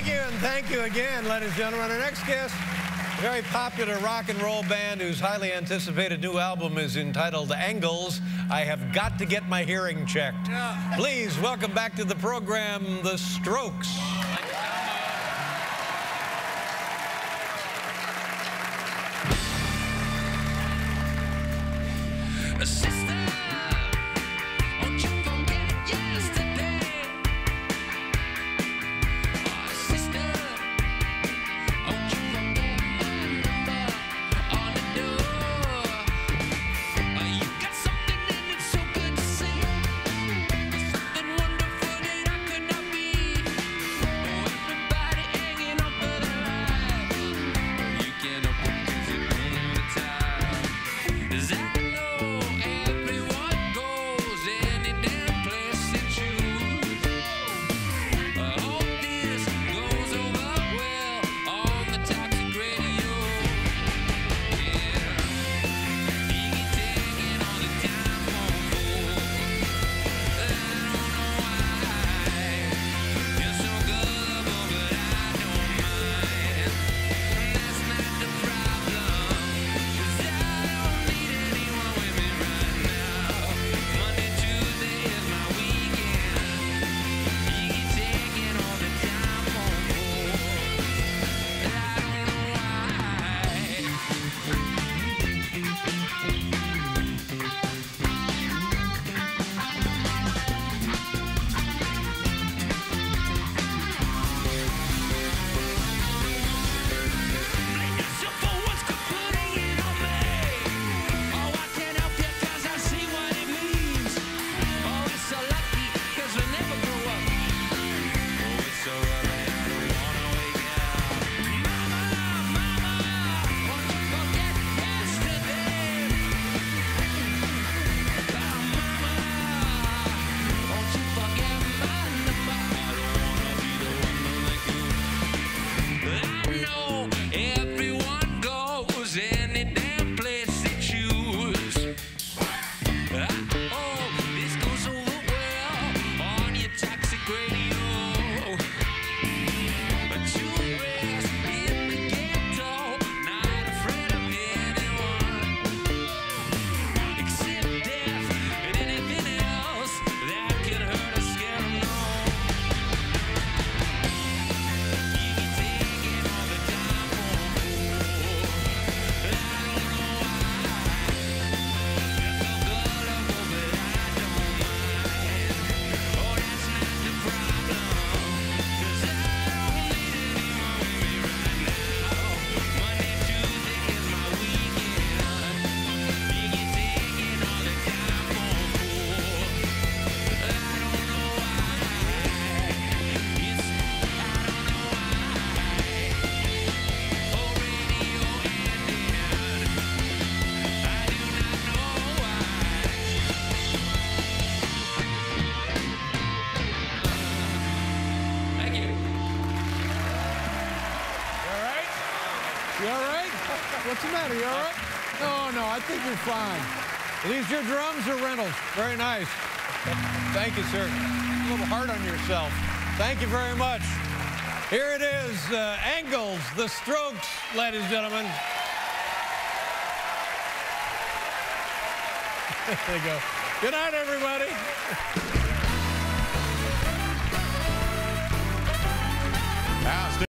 Thank you, and thank you again, ladies and gentlemen. Our next guest, a very popular rock and roll band whose highly anticipated new album is entitled Angles. I have got to get my hearing checked. Yeah. Please welcome back to the program, The Strokes. Is it? You all right? What's the matter? You all right? No, no, I think you're fine. These your drums or Reynolds? Very nice. Thank you, sir. A little hard on yourself. Thank you very much. Here it is, uh, Angles, The Strokes, ladies and gentlemen. there you go. Good night, everybody.